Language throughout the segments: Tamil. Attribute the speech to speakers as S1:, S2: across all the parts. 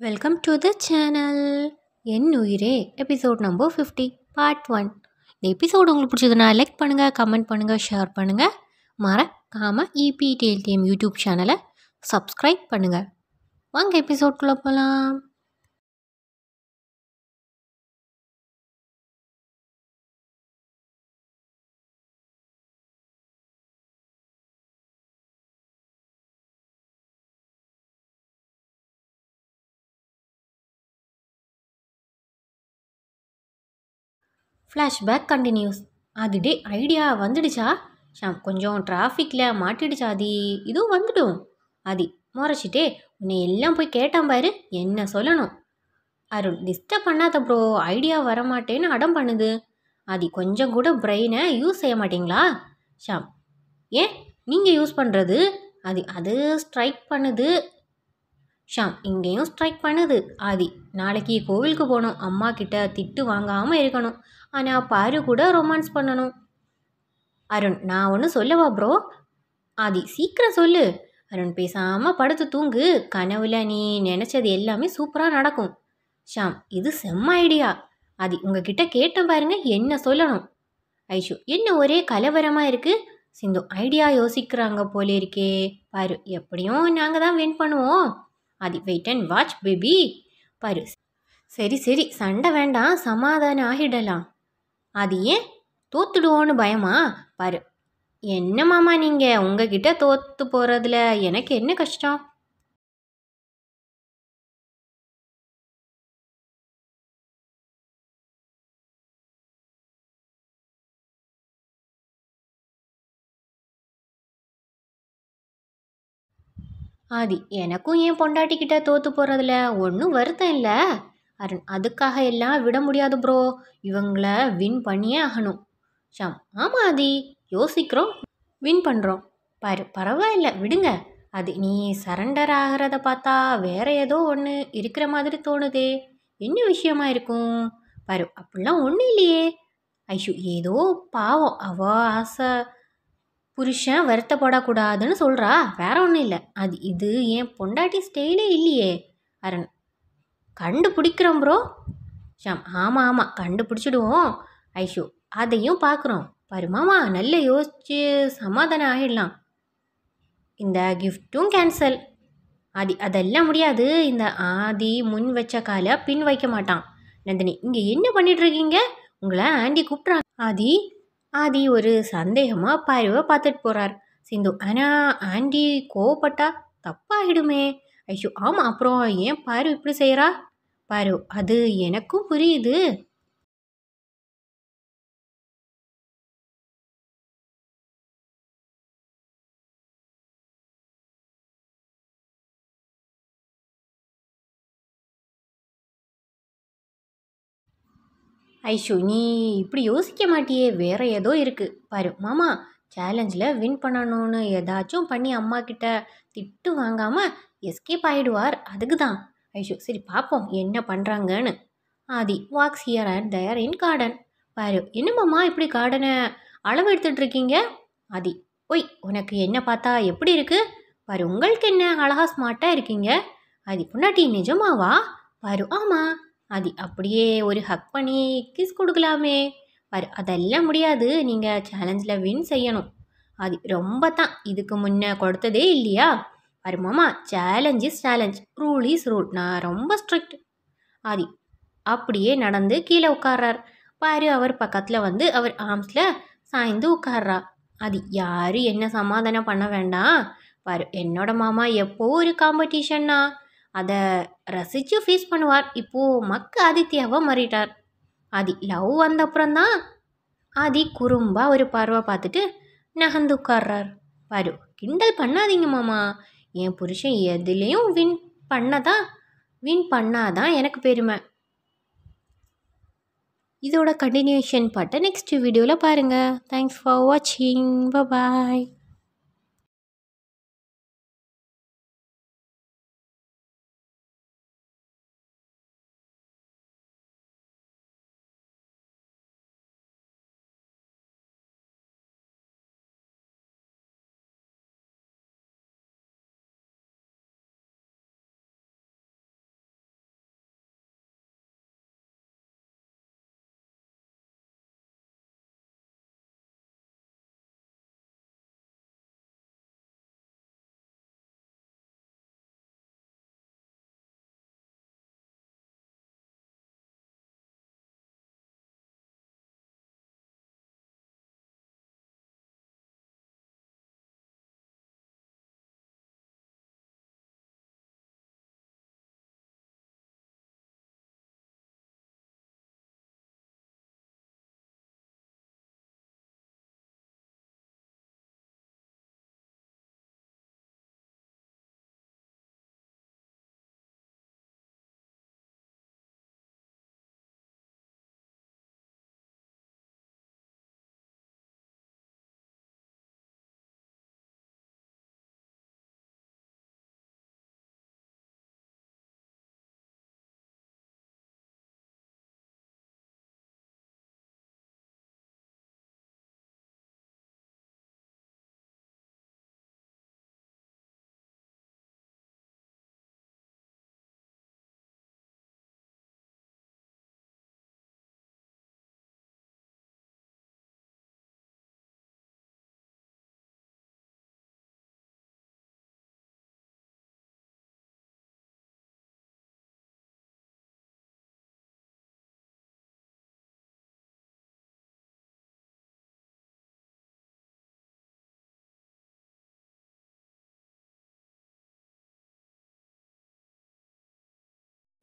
S1: Welcome to the channel En Uyire episode number fifty part one இந்த எபிசோடு உங்களுக்கு பிடிச்சதுன்னா லைக் பண்ணுங்கள் கமெண்ட் பண்ணுங்கள் ஷேர் பண்ணுங்கள் மறக்காமல் இபிடிஎல்டிஎம் யூடியூப் சேனலை சப்ஸ்கிரைப் பண்ணுங்கள் வாங்க எபிசோட்குள்ளே போகலாம் ஃப்ளாஷ்பேக் கண்டினியூஸ் அது டே ஐடியா வந்துடுச்சா? ஷாம் கொஞ்சம் டிராஃபிக்கில் மாட்டிடுச்சா ஆதி இதுவும் வந்துடும். ஆதி முறைச்சிட்டே உன்னை எல்லாம் போய் கேட்டான் பாரு என்ன சொல்லணும்? அருண் டிஸ்டர்ப் பண்ணாத ப்ரோ ஐடியா வரமாட்டேன்னு அடம் பண்ணுது. ஆதி கொஞ்சம் கூட பிரெயினை யூஸ் செய்ய மாட்டிங்களா? ஷாம் ஏன் நீங்கள் யூஸ் பண்ணுறது அது அது ஸ்ட்ரைக் பண்ணுது. ஷாம் இங்கேயும் ஸ்ட்ரைக் பண்ணுது. ஆதி நாளைக்கு கோவிலுக்கு போகணும். அம்மா கிட்ட திட்டு வாங்காமல் இருக்கணும். ஆனால் பாரு கூட ரொமான்ஸ் பண்ணணும். அருண் நான் ஒன்று சொல்லவா ப்ரோ ஆதி சீக்கிரம் சொல்லு. அருண் பேசாமல் படுத்து தூங்கு. கனவுல நீ நினச்சது எல்லாமே சூப்பராக நடக்கும். ஷாம் இது செம்ம ஐடியா ஆதி உங்ககிட்ட கேட்டேன் பாருங்க என்ன சொல்லணும்? ஐஷு என்ன ஒரே கலவரமாக இருக்கு? சிந்து ஐடியா யோசிக்கிறாங்க போல இருக்கே. பாரு எப்படியும் நாங்கள் தான் வின் பண்ணுவோம். Aadhi wait and watch baby பாரு சரி சரி சண்டை வேண்டாம் சமாதானம் ஆகிடலாம். அது ஏன் தோத்துடுவோன்னு பயமா? பாரு. என்ன மாமா நீங்கள் உங்ககிட்ட தோத்து போகிறதுல எனக்கு என்ன கஷ்டம்? ஆதி எனக்கும் ஏன் பொண்டாட்டிக்கிட்ட தோத்து போகிறதுல ஒன்றும் வருத்தம் இல்லை. அருண் அதுக்காக எல்லாம் விட முடியாது ப்ரோ இவங்கள வின் பண்ணியே ஆகணும். ஷாம் ஆமாம் ஆதி யோசிக்கிறோம். வின் பண்ணுறோம் பாரு பரவாயில்ல விடுங்க. அது நீ சரண்டர் ஆகிறத பார்த்தா வேற ஏதோ ஒன்று இருக்கிற மாதிரி தோணுதே. என்ன விஷயமா இருக்கும்? பாரு அப்படிலாம் ஒன்றும் இல்லையே. ஐஷு ஏதோ பாவம். அவ ஆசை புருஷன் வருத்தப்படக்கூடாதுன்னு சொல்கிறா வேற ஒன்றும் இல்லை. அது இது என் பொண்டாட்டி ஸ்டைலே இல்லையே. அரண் கண்டுபிடிக்கிறோம் ப்ரோ ஷாம் ஆமாம் ஆமாம் கண்டுபிடிச்சிடுவோம். ஐஷு அதையும் பார்க்குறோம் பாரு நல்ல யோசிச்சு சமாதானம் ஆகிடலாம் இந்த கிஃப்ட்டும் கேன்சல் ஆதி அதெல்லாம் முடியாது. இந்த ஆதி முன் வச்ச காலை பின் வைக்க மாட்டான். நந்தினி இங்கே என்ன பண்ணிட்டு இருக்கீங்க? உங்களை ஆண்டி கூப்பிட்றாங்க. ஆதி ஆதி ஒரு சந்தேகமாக பார்வை பார்த்துட்டு போகிறார் சிந்து ஆனால் ஆண்டி கோவப்பட்டா தப்பாகிடுமே ஐயோ ஆமாம் அப்புறம் ஏன் பாரு இப்படி செய்கிறா பாரு அது எனக்கும் புரியுது. ஐஷு நீ இப்படி யோசிக்க மாட்டியே வேற ஏதோ இருக்குது பாரு மாமா சேலஞ்சில் வின் பண்ணணும்னு ஏதாச்சும் பண்ணி அம்மா கிட்ட திட்டு வாங்காமல் எஸ்கேப் ஆகிடுவார் அதுக்கு தான் ஐஷு சரி பார்ப்போம் என்ன பண்ணுறாங்கன்னு Aadhi walks here and there in garden. பாரு என்னம்மாம்மா இப்படி கார்டனை அளவு எடுத்துகிட்டு இருக்கீங்க? ஆதி ஒய் உனக்கு என்ன பார்த்தா எப்படி இருக்குது பாரு உங்களுக்கு என்ன அழகா ஸ்மார்ட்டாக இருக்கீங்க? ஆதி பொண்டாட்டி நிஜமாவா? பாரு ஆமாம் ஆதி அப்படியே ஒரு ஹக் பண்ணி கிஸ் கொடுக்கலாமே. பாரு அதெல்லாம் முடியாது. நீங்கள் சேலஞ்சில் வின் செய்யணும். ஆதி ரொம்ப தான் இதுக்கு முன்னே கொடுத்ததே இல்லையா? பாரு மாமா challenge is challenge rule is rule நான் ரொம்ப ஸ்ட்ரிக்ட் ஆதி அப்படியே நடந்து கீழே உட்கார்றார். பாரு அவர் பக்கத்தில் வந்து அவர் ஆர்ம்ஸில் சாய்ந்து உட்கார்றா. அது யாரும் என்ன சமாதானம் பண்ண வேண்டாம். பாரு என்னோட மாமா எப்போ ஒரு காம்படிஷன்னா அதை ரசித்து ஃபேஸ் பண்ணுவார். இப்போது மக்க ஆதித்யாவாக மாறிட்டார். ஆதி லவ் வந்த அப்புறம்தான் ஆதி குறும்பாக ஒரு பார்வை பார்த்துட்டு நகர்ந்து உட்கார்றார். பாரு கிண்டல் பண்ணாதீங்க மாமா. என் புருஷன் எதுலேயும் வின் பண்ணதான் வின் பண்ணாதான் எனக்கு பெருமை. இதோட கண்டினியூஷன் பாட்டை நெக்ஸ்ட் வீடியோவில் பாருங்கள் தேங்க்ஸ் ஃபார் வாட்சிங் பாய்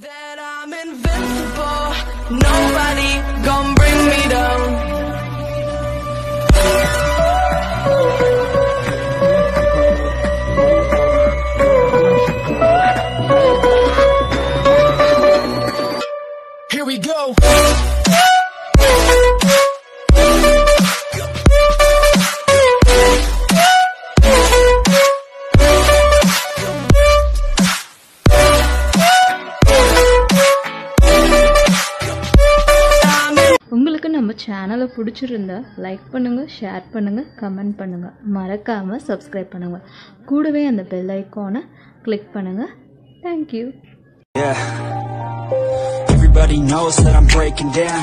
S2: That I'm invincible, nobody gon' bring me down. Here we go.
S3: சேனலை பிடிச்சிருந்தா லைக் பண்ணுங்கள் ஷேர் பண்ணுங்கள் கமெண்ட் பண்ணுங்கள் மறக்காமல் சப்ஸ்கிரைப் பண்ணுங்கள் கூடவே அந்த பெல் ஐக்கானை கிளிக் பண்ணுங்கள் thank you
S4: Yeah. Everybody knows that I'm breaking down.